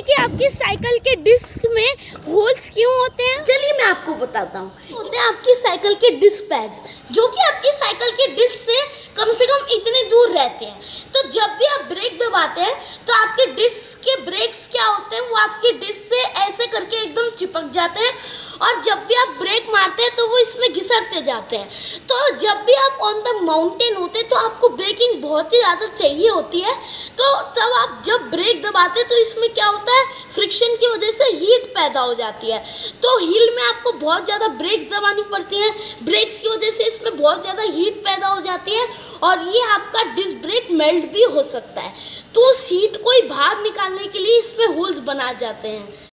हैं कि आपकी साइकिल के डिस्क में होल्स क्यों होते हैं? चलिए मैं आपको बताता हूँ। होते हैं आपकी साइकिल के डिस्क पैड्स, जो कि आपकी साइकिल के डिस्क से कम से कम इतने दूर रहते हैं। तो जब भी आप ब्रेक दबाते हैं तो आपके डिस्क के ब्रेक्स क्या होते हैं? वो आपके डिस्क से ऐसे करके एकदम चिपक जाते हैं। और जब भी आप ब्रेक मारते हैं तो घिसटते जाते हैं। तो जब भी आप ऑन द माउंटेन होते तो आपको ब्रेकिंग बहुत ही ज़्यादा चाहिए होती है। तो तब आप जब ब्रेक दबाते तो इसमें क्या होता है? फ्रिक्शन की वजह से हीट पैदा हो जाती है। तो हिल में आपको बहुत ज़्यादा ब्रेक्स दबानी पड़ती हैं। ब्रेक्स की वजह से इसमें बहुत ज़्यादा हीट पैदा हो जाती है और ये आपका डिस्क ब्रेक मेल्ट भी हो सकता है। तो उस हीट को ही बाहर निकालने के लिए इसमें होल्स बनाए जाते हैं।